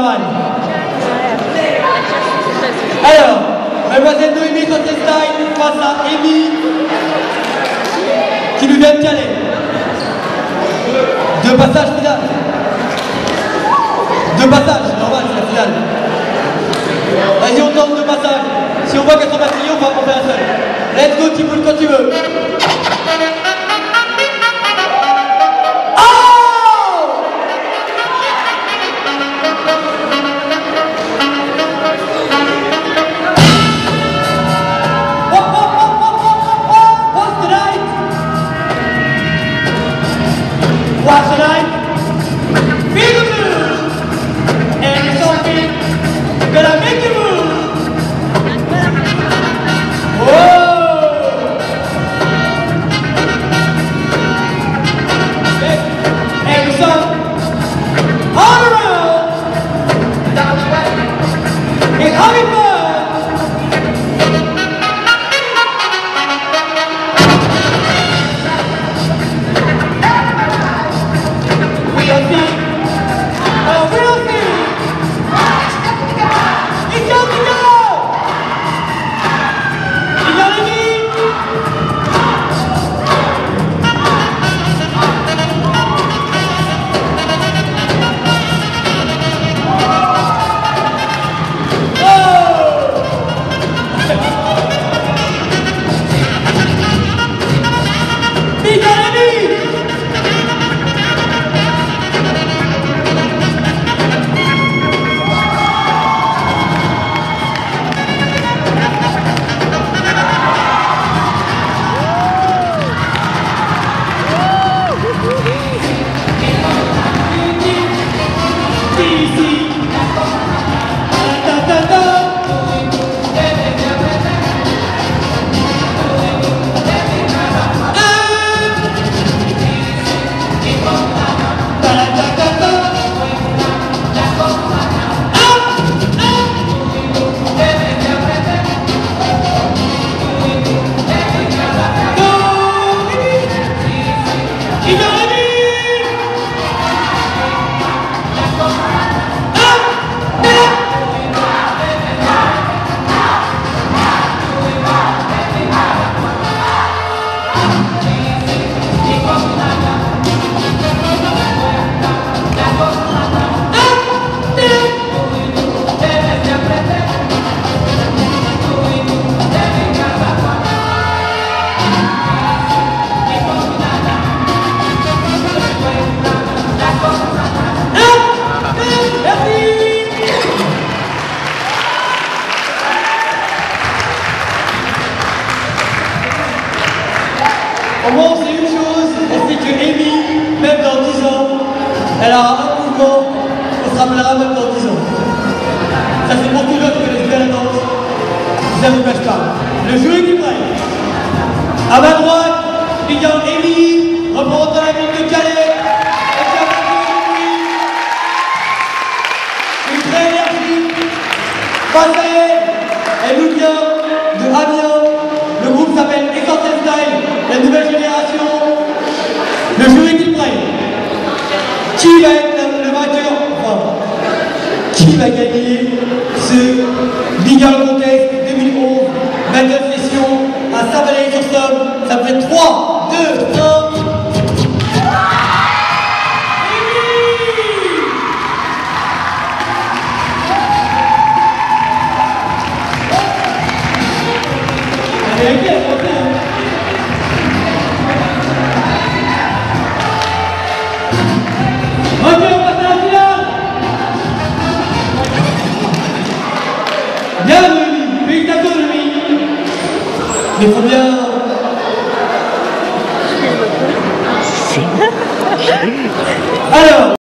Alors, mademoiselle Noémie Cottestein face à Amy, qui lui vient de Calais. Deux passages finales. Deux passages, normal, c'est la finale. Vas-y, on tente deux passages. Si on voit qu'elles sont fatiguées, on va en faire un seul. Let's go, tu Tiboul, quand tu veux. watch tonight? Be the 0 place Le jury du prêt. À ma droite, il y Émilie, représentant la ville de Calais. Une très énergie. Face à elle, nous vient de Amiens. Le groupe s'appelle Essential Style, la nouvelle génération. Le jury du prêt. Qui va être le vainqueur? Enfin, Qui va gagner ce Big Bienvenue 哎呦！